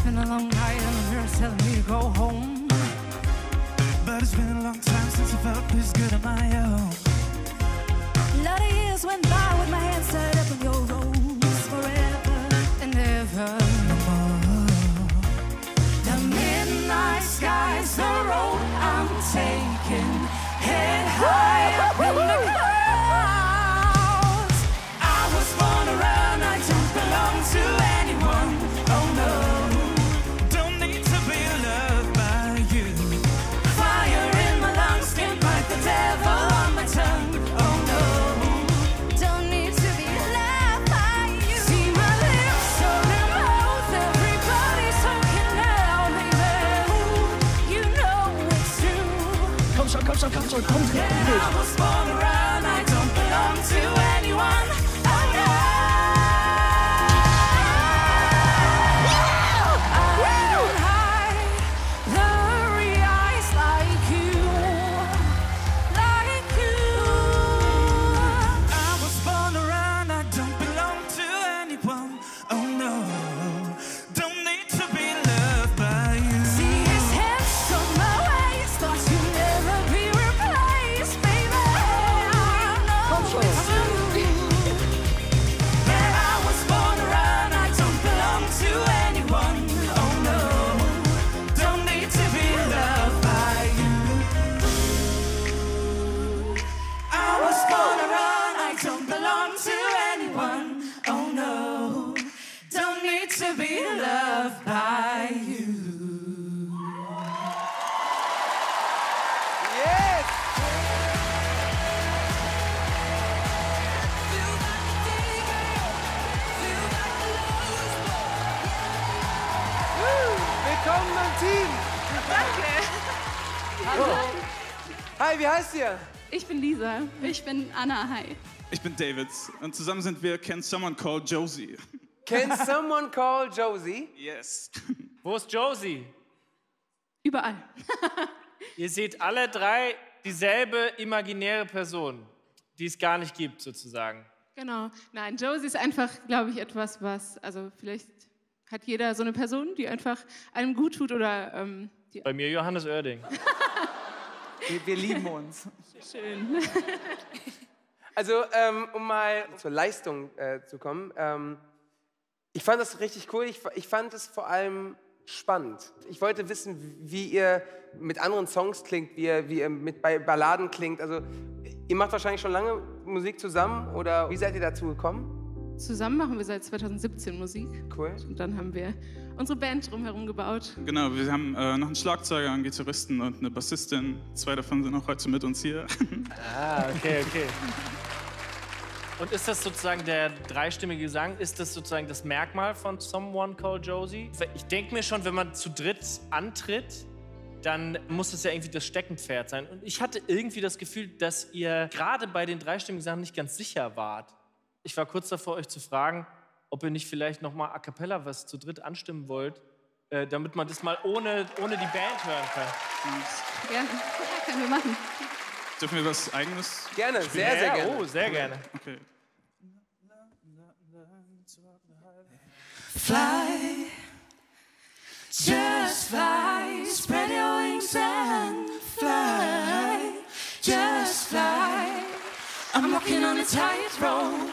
It's been a long night and the mirror's telling me to go home. But it's been a long time since I felt this good on my own. A lot of years went by with my hands tied up in your rose forever and ever. The midnight sky's the road I'm taking. Komm schon, to be loved by you. Yes! Woo! Willkommen im Team! Hallo! Hi, wie heißt ihr? Ich bin Lisa. Ich bin Anna. Hi. Ich bin David und zusammen sind wir Can Someone Call Josie. Can someone call Josie? Yes. Wo ist Josie? Überall. Ihr seht alle drei dieselbe imaginäre Person, die es gar nicht gibt, sozusagen. Genau. Nein, Josie ist einfach, glaube ich, etwas, was, also vielleicht hat jeder so eine Person, die einfach einem gut tut oder ähm, die Bei mir Johannes Oerding. Wir, wir lieben uns. schön. Also, ähm, um mal zur Leistung äh, zu kommen. Ähm, ich fand das richtig cool. Ich, ich fand es vor allem spannend. Ich wollte wissen, wie ihr mit anderen Songs klingt, wie ihr, wie ihr mit bei Balladen klingt. Also, ihr macht wahrscheinlich schon lange Musik zusammen oder wie seid ihr dazu gekommen? Zusammen machen wir seit 2017 Musik. Cool. Und dann haben wir unsere Band drumherum gebaut. Genau, wir haben äh, noch einen Schlagzeuger, einen Gitarristen und eine Bassistin. Zwei davon sind auch heute mit uns hier. Ah, okay, okay. Und ist das sozusagen der dreistimmige Gesang? Ist das sozusagen das Merkmal von Someone Called Josie? Ich denke mir schon, wenn man zu dritt antritt, dann muss es ja irgendwie das Steckenpferd sein. Und ich hatte irgendwie das Gefühl, dass ihr gerade bei den dreistimmigen Gesang nicht ganz sicher wart. Ich war kurz davor, euch zu fragen, ob ihr nicht vielleicht noch mal a cappella was zu dritt anstimmen wollt, äh, damit man das mal ohne, ohne die Band hören kann. Ja, können wir machen. Dürfen wir was Eigenes? Gerne, spielen? sehr, sehr Ja, gerne. Oh, sehr gerne. Okay. Fly, just fly, spread your wings and fly, just fly. I'm walking on a tightrope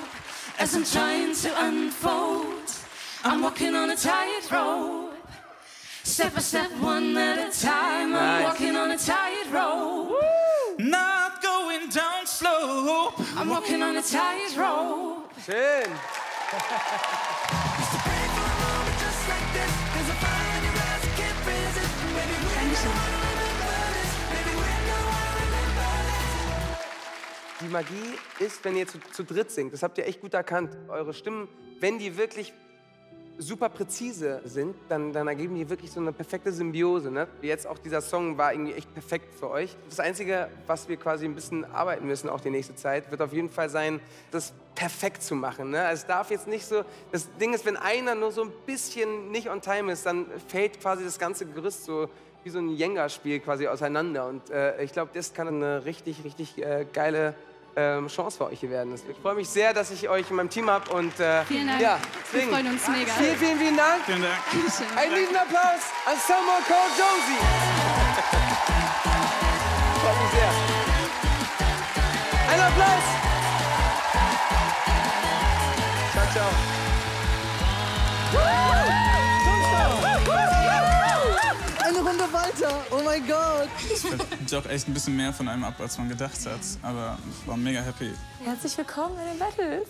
as I'm trying to unfold. I'm walking on a tightrope, step by step, one at a time. I'm walking on a tightrope. Slow. I'm walking on a tightrope. Schön. Die Magie ist, wenn ihr zu, zu dritt singt. Das habt ihr echt gut erkannt. Eure Stimmen, wenn die wirklich super präzise sind, dann, dann ergeben die wirklich so eine perfekte Symbiose. Ne? Jetzt auch dieser Song war irgendwie echt perfekt für euch. Das Einzige, was wir quasi ein bisschen arbeiten müssen, auch die nächste Zeit, wird auf jeden Fall sein, das perfekt zu machen. Ne? Also es darf jetzt nicht so, das Ding ist, wenn einer nur so ein bisschen nicht on time ist, dann fällt quasi das ganze Gerüst so wie so ein Jenga-Spiel quasi auseinander. Und äh, ich glaube, das kann eine richtig, richtig äh, geile ähm, Chance für euch hier werden. Ich freue mich sehr, dass ich euch in meinem Team habe und äh, Vielen Dank. ja, Wir freuen uns mega. vielen, vielen, vielen Dank. Vielen Dank. Einen lieben Applaus an Someone Called Josie. Runde weiter. Oh mein Gott. Nimmt auch echt ein bisschen mehr von einem ab, als man gedacht hat. Aber ich war mega happy. Herzlich willkommen in den Battles.